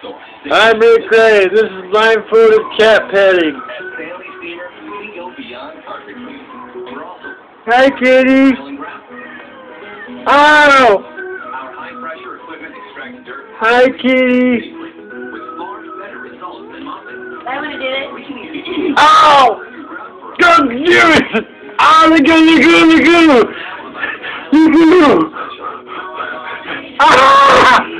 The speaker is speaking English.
I'm Gray. This is blindfolded cat petting. Hi, kitty. Ow! Hi, kitty. I'm gonna it. Ow! God damn it! I'm gonna go, go, go, go! You! Ah! ah.